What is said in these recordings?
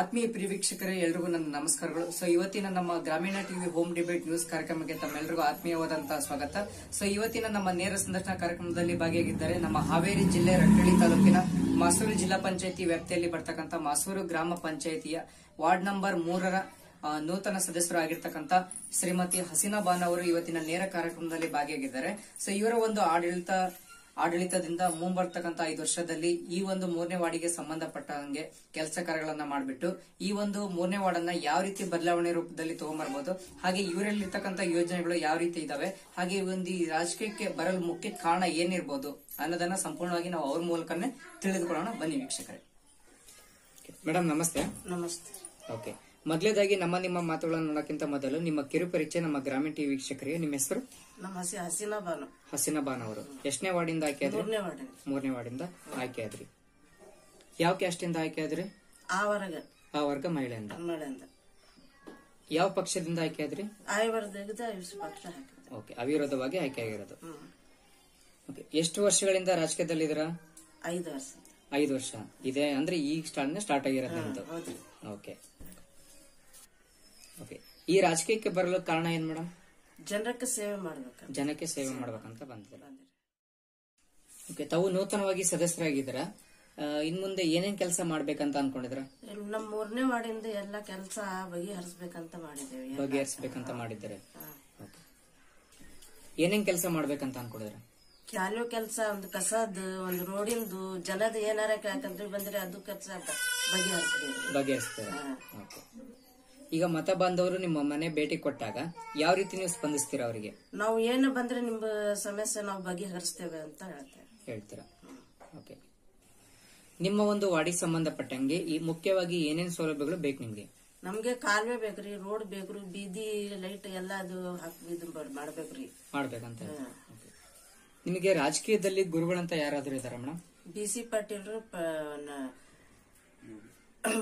ಆತ್ಮೀಯ ಪ್ರಿಯ ವೀಕ್ಷಕರೇ ಎಲ್ರಿಗೂ ನನ್ನ ನಮಸ್ಕಾರಗಳು. ಸೊ ಇವತ್ತಿನ ನಮ್ಮ ಗ್ರಾಮೀಣ ಟಿವಿ ಹೋಮ್ ಡಿಬೇಟ್ ನ್ಯೂಸ್ ಕಾರ್ಯಕ್ರಮಕ್ಕೆ ತಮ್ಮೆಲ್ಲರಿಗೂ ಆತ್ಮೀಯವಾದಂತಹ ಸ್ವಾಗತ. ಸೊ ಇವತ್ತಿನ ನಮ್ಮ ನೇರ ಸಂದರ್ಶನ ಕಾರ್ಯಕ್ರಮದಲ್ಲಿ ಭಾಗಿಯಾಗಿದ್ದಾರೆ, ನಮ್ಮ ಹಾವೇರಿ ಜಿಲ್ಲೆ ರಟ್ಟಳ್ಳಿ ತಾಲೂಕಿನ ಮಾಸೂರು ಜಿಲ್ಲಾ ಪಂಚಾಯಿತಿ ವ್ಯಾಪ್ತಿಯಲ್ಲಿ ಬರ್ತಕ್ಕಂಥ ಮಾಸೂರು ಗ್ರಾಮ ಪಂಚಾಯತಿಯ ವಾರ್ಡ್ ನಂಬರ್ ಮೂರರ ನೂತನ ಸದಸ್ಯರು ಆಗಿರ್ತಕ್ಕಂಥ ಶ್ರೀಮತಿ ಹಸೀನಾ ಬಾನ್ ಅವರು ಇವತ್ತಿನ ನೇರ ಕಾರ್ಯಕ್ರಮದಲ್ಲಿ ಭಾಗಿಯಾಗಿದ್ದಾರೆ. ಸೊ ಇವರ ಒಂದು ಆಡಳಿತ ಆಡಳಿತದಿಂದ ಮುಂಬರ್ತಕ್ಕಂಥ ಐದು ವರ್ಷದಲ್ಲಿ ಈ ಒಂದು ಮೂರನೇ ವಾರ್ಡಿಗೆ ಸಂಬಂಧಪಟ್ಟ ಸಂಬಂಧಪಟ್ಟಂಗೆ ಕೆಲಸ ಕಾರ್ಯಗಳನ್ನ ಮಾಡಿಬಿಟ್ಟು ಈ ಒಂದು ಮೂರನೇ ವಾರ್ಡನ್ನ ಯಾವ ರೀತಿ ಬದಲಾವಣೆ ರೂಪದಲ್ಲಿ ತಗೊಂಡ್ಬರ್ಬೋದು ಹಾಗೆ ಇವರಲ್ಲಿರ್ತಕ್ಕಂಥ ಯೋಜನೆಗಳು ಯಾವ ರೀತಿ ಇದಾವೆ ಹಾಗೆ ಈ ಒಂದು ಈ ರಾಜಕೀಯಕ್ಕೆ ಬರಲು ಮುಖ್ಯ ಕಾರಣ ಏನಿರ್ಬೋದು ಅನ್ನೋದನ್ನ ಸಂಪೂರ್ಣವಾಗಿ ನಾವು ಅವ್ರ ಮೂಲಕನೇ ತಿಳಿದುಕೊಳ್ಳೋಣ. ಬನ್ನಿ ವೀಕ್ಷಕರೇ. ಮೇಡಮ್ ನಮಸ್ತೆ. ನಮಸ್ತೆ. ಓಕೆ. ಮೊದಲೇದಾಗಿ ನಮ್ಮ ನಿಮ್ಮ ಮಾತುಗಳನ್ನು ನೋಡೋಕ್ಕಿಂತ ಮೊದಲು ನಿಮ್ಮ ಕಿರು ಪರಿಚಯ ನಮ್ಮ ಗ್ರಾಮೀಣ ಟಿವಿ ವೀಕ್ಷಕರಿಗೆ. ನಿಮ್ಮ ಹೆಸರು? ನಮ್ಮ ಹಸಿ ಹಸಿನ ಬಾನು. ಹಸೀನಾ ಬಾನ್ ಅವರು. ಎಷ್ಟನೇ ವಾರ್ಡಿಂದ ಆಯ್ಕೆ ಆದ್ರಿ? ಮೂರನೇ ವಾರ್ಡ್ ಮೂರನೇ ವಾರ್ಡಿಂದ ಆಯ್ಕೆ ಆದ್ರಿ. ಯಾವ ಕ್ಯಾಸ್ಟ್ ಇಂದ ಆಯ್ಕೆ ಆದ್ರಿ? ಆ ವರ್ಗ. ಆ ವರ್ಗ ಮಹಿಳೆಯಿಂದ. ಯಾವ ಪಕ್ಷದಿಂದ ಆಯ್ಕೆ ಆದ್ರಿ? ಓಕೆ ಅವಿರೋಧವಾಗಿ ಆಯ್ಕೆ ಆಗಿರೋದು. ಓಕೆ ಎಷ್ಟು ವರ್ಷಗಳಿಂದ ರಾಜಕೀಯದಲ್ಲಿ ಇದರ ಐದು ವರ್ಷ. ಐದು ವರ್ಷ. ಇದೆ ಅಂದ್ರೆ ಈಗ ಸ್ಟಾರ್ಟ್ ಸ್ಟಾರ್ಟ್ ಆಗಿರೋದು ಓಕೆ. ಓಕೆ ಈ ರಾಜಕೀಯಕ್ಕೆ ಬರಲು ಕಾರಣ ಏನ್ ಮೇಡಮ್ ಜನಕ್ಕೆ ಸೇವೆ ಮಾಡಬೇಕು ಜನಕ್ಕೆ ಸೇವೆ ಮಾಡ್ಬೇಕಂತ ಬಂದಿದ್ದಾರೆ ಓಕೆ ತಾವು ನೂತನವಾಗಿ ಸದಸ್ಯರಾಗಿದ್ದೀರಾ? ಇನ್ ಮುಂದೆ ಏನೇನ್ ಕೆಲಸ ಮಾಡ್ಬೇಕಂತ ಅನ್ಕೊಂಡಿದ್ರ ನಮ್ ನಮ್ಮ ಮೂರನೇ ವಾರ್ಡಿಂದ ಎಲ್ಲ ಕೆಲಸ ಬಗೆಹರಿಸ್ಬೇಕಂತ ಮಾಡಿದ್ದೇವೆ. ಬಗೆಹರಿಸ್ಬೇಕಂತ ಮಾಡಿದ್ದಾರೆ. ಏನೇನ್ ಕೆಲಸ ಮಾಡ್ಬೇಕಂತ ಅನ್ಕೊಂಡಿದ್ರ ಕ್ಯಾಲೋ ಕೆಲಸ? ಒಂದು ಕಸದ ಒಂದು ರೋಡಿಂದು ಜನದ ಏನಾರ ಕಂಡ್ರಿ ಬಂದ್ರೆ ಅದು ಕೆಲಸ ಬಗೆಹರಿಸ್ತೇವೆ. ಬಗೆಹರಿಸ್ತೇವೆ ಈಗ ಮತ ಬಾಂಧವರು ನಿಮ್ಮ ಮನೆ ಭೇಟಿ ಕೊಟ್ಟಾಗ ಯಾವ ರೀತಿ ನೀವು ಸ್ಪಂದಿಸ್ತೀರಾ ಅವರಿಗೆ? ನಾವು ಏನು ಬಂದ್ರೆ ನಿಮ್ಮ ಸಮಸ್ಯೆ ನಾವು ಬಗೆಹರಿಸ್ತೇವೆ ಅಂತ ಹೇಳ್ತೇವೆ. ಹೇಳ್ತೀರಾ? ಓಕೆ. ನಿಮ್ಮ ಒಂದು ವಾಡಿ ಸಂಬಂಧಪಟ್ಟಂಗೆ ಈ ಮುಖ್ಯವಾಗಿ ಏನೇನು ಸೌಲಭ್ಯಗಳು ಬೇಕು ನಿಮಗೆ? ನಮ್ಗೆ ಕಾಲುವೆ ಬೇಕ್ರಿ ರೋಡ್ ಬೇಕ್ರಿ ಬೀದಿ ಲೈಟ್ ಎಲ್ಲ ಅದು ಹಾಕಿ ಇದು ಮಾಡ್- ಮಾಡ್ಬೇಕ್ರಿ. ಮಾಡ್ಬೇಕಂತ? ನಿಮಗೆ ರಾಜಕೀಯದಲ್ಲಿ ಗುರುಗಳಂತ ಯಾರಾದ್ರೂ ಇದಾರ ಮೇಡಮ್ ಬಿ ಸಿ ಪಾಟೀಲ್ರು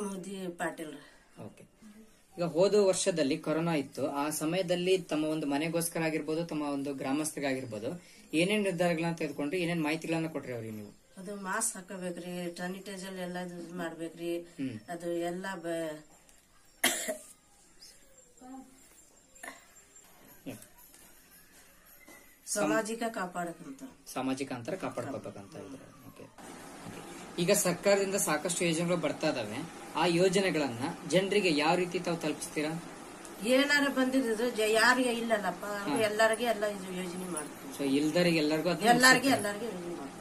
ಮೋದಿ ಪಾಟೀಲ್ರು. ಓಕೆ. ಈಗ ಹೋದ ವರ್ಷದಲ್ಲಿ ಕೊರೋನಾ ಇತ್ತು ಆ ಸಮಯದಲ್ಲಿ ತಮ್ಮ ಒಂದು ಮನೆಗೋಸ್ಕರ ಆಗಿರ್ಬೋದು ತಮ್ಮ ಒಂದು ಗ್ರಾಮಸ್ಥರಿಗಾಗಿರ್ಬೋದು ಏನೇನ್ ನಿರ್ಧಾರಗಳನ್ನ ತೆಗೆದುಕೊಂಡ್ರಿ ಏನೇನ್ ಮಾಹಿತಿಗಳನ್ನ ಕೊಟ್ರಿ ಅವ್ರಿಗೆ ನೀವು ಅದು ಮಾಸ್ಕ್ ಹಾಕಬೇಕ್ರಿ ಸ್ಯಾನಿಟೈಸರ್ ಎಲ್ಲ ಮಾಡ್ಬೇಕ್ರಿ. ಅದು ಎಲ್ಲ. ಸಾಮಾಜಿಕ ಕಾಪಾಡಕಂತ ಸಾಮಾಜಿಕ ಅಂತರ ಕಾಪಾಡ್ಕೋಬೇಕಂತ. ಈಗ ಸರ್ಕಾರದಿಂದ ಸಾಕಷ್ಟು ಯೋಜನೆಗಳು ಬರ್ತಾ ಇದಾವೆ ಆ ಯೋಜನೆಗಳನ್ನ ಜನರಿಗೆ ಯಾವ ರೀತಿ ತಾವು ತಲುಪಿಸ್ತೀರಾ? ಏನಾರ ಬಂದಿದ್ದು ಯಾರಿಗೆ ಇಲ್ಲಲ್ಲಪ್ಪ ಎಲ್ಲರಿಗೂ ಎಲ್ಲರಿಗೆ ಎಲ್ಲ ಇದು ಯೋಜನೆ ಮಾಡ್ತೀವಿ. ಸೊ ಇಲ್ದರಿಗೆ ಎಲ್ಲರಿಗೂ ಅದನ್ನ ಎಲ್ಲಾರ್ಗೆ ಎಲ್ಲಾರ್ಗೆ ಯೋಜನೆ ಮಾಡ್ತೀವಿ.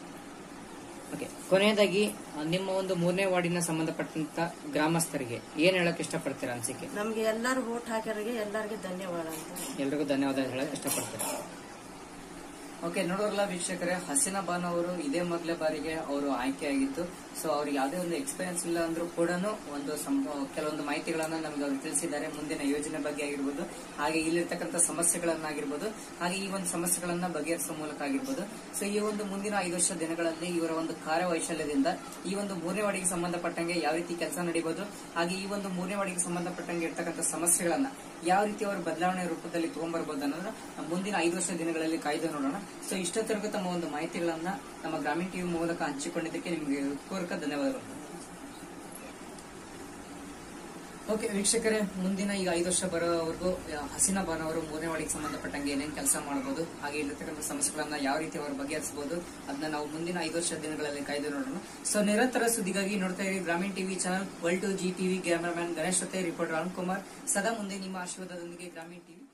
ಓಕೆ ಕೊನೆಯದಾಗಿ ಆ, ನಿಮ್ಮ ಒಂದು ಮೂರನೇ ವಾರ್ಡಿನ ಸಂಬಂಧಪಟ್ಟಂತ ಗ್ರಾಮಸ್ಥರಿಗೆ ಏನ್ ಹೇಳಕ್ ಇಷ್ಟಪಡ್ತೀರಾ ಅನ್ಸಿಕೆ? ನಮ್ಗೆ ಎಲ್ಲರೂ ಓಟ್ ಹಾಕ್ಯಾರಿಗೆ ಎಲ್ಲಾರ್ಗೆ ಧನ್ಯವಾದ ಅಂತ. ಎಲ್ರಿಗೂ ಧನ್ಯವಾದ ಹೇಳಕ್ ಇಷ್ಟಪಡ್ತೀರಾ? ಓಕೆ ನೋಡೋರಲ್ಲ ವೀಕ್ಷಕರೇ ಹಸೀನಾ ಬಾನ್ ಅವರು ಇದೇ ಮೊದಲ ಬಾರಿಗೆ ಅವರು ಆಯ್ಕೆಯಾಗಿತ್ತು ಸೊ ಅವ್ರಿಗೆ ಯಾವುದೇ ಒಂದು ಎಕ್ಸ್ಪೀರಿಯನ್ಸ್ ಇಲ್ಲ ಅಂದ್ರೂ ಕೂಡ ಒಂದು ಕೆಲವೊಂದು ಮಾಹಿತಿಗಳನ್ನ ನಮಗೆ ಅವರು ತಿಳಿಸಿದ್ದಾರೆ, ಮುಂದಿನ ಯೋಜನೆ ಬಗ್ಗೆ ಆಗಿರ್ಬೋದು, ಹಾಗೆ ಇಲ್ಲಿರ್ತಕ್ಕಂಥ ಸಮಸ್ಯೆಗಳನ್ನಾಗಿರ್ಬೋದು, ಹಾಗೆ ಈ ಒಂದು ಸಮಸ್ಯೆಗಳನ್ನ ಬಗೆಹರಿಸುವ ಮೂಲಕ ಆಗಿರ್ಬೋದು. ಸೊ ಈ ಒಂದು ಮುಂದಿನ ಐದು ವರ್ಷ ದಿನಗಳಲ್ಲಿ ಇವರ ಒಂದು ಕಾರ್ಯವೈಶಲ್ಯದಿಂದ ಈ ಒಂದು ಮೂರನೇ ವಾಡಿಗೆ ಸಂಬಂಧಪಟ್ಟಂಗೆ ಯಾವ ರೀತಿ ಕೆಲಸ ನಡೀಬಹುದು ಹಾಗೆ ಈ ಒಂದು ಮೂರನೇ ವಾಡಿಗೆ ಸಂಬಂಧಪಟ್ಟಂಗೆ ಇರ್ತಕ್ಕಂಥ ಸಮಸ್ಯೆಗಳನ್ನ ಯಾವ ರೀತಿ ಅವರು ಬದಲಾವಣೆ ರೂಪದಲ್ಲಿ ತಗೊಂಡ್ಬರ್ಬೋದು ಅನ್ನೋದ್ರ ಮುಂದಿನ ಐದು ವರ್ಷ ದಿನಗಳಲ್ಲಿ ಕಾಯ್ದು ನೋಡೋಣ. ಸೊ ಇಷ್ಟೊತ್ತರೆಗೂ ತಮ್ಮ ಒಂದು ಮಾಹಿತಿಗಳನ್ನ ನಮ್ಮ ಗ್ರಾಮೀಣ ಟಿವಿ ಮೂಲಕ ಹಂಚಿಕೊಂಡಿದ್ದಕ್ಕೆ ನಿಮಗೆ ಪೂರ್ವಕ ಧನ್ಯವಾದಗಳು. ಓಕೆ ವೀಕ್ಷಕರೇ, ಮುಂದಿನ ಈಗ ಐದು ವರ್ಷ ಬರೋವರೆಗೂ ಹಸಿನ ಬಾನ್ ಅವರು ಮೂರನೇ ಸಂಬಂಧಪಟ್ಟಂಗೆ ಏನೇನು ಕೆಲಸ ಮಾಡಬಹುದು ಹಾಗೆ ಇಲ್ಲಿರ್ತಕ್ಕಂಥ ಸಮಸ್ಯೆಗಳನ್ನ ಯಾವ ರೀತಿ ಅವರು ಬಗೆಹರಿಸಬಹುದು ಅದನ್ನ ನಾವು ಮುಂದಿನ ಐದು ವರ್ಷ ದಿನಗಳಲ್ಲಿ ಕಾಯ್ದು ನೋಡೋಣ. ಸೊ ನಿರಂತರ ಸುದ್ದಿಗಾಗಿ ನೋಡ್ತಾ ಇರಿ ಗ್ರಾಮೀಣ TV channel, world two G TV cameraman Ganesh ಜೊತೆ, ರಿಪೋರ್ಟರ್ ಅರುಣ್ ಕುಮಾರ್. ಸದಾ ಮುಂದೆ ನಿಮ್ಮ ಆಶೀರ್ವಾದದೊಂದಿಗೆ ಗ್ರಾಮೀಣ ಟಿವಿ.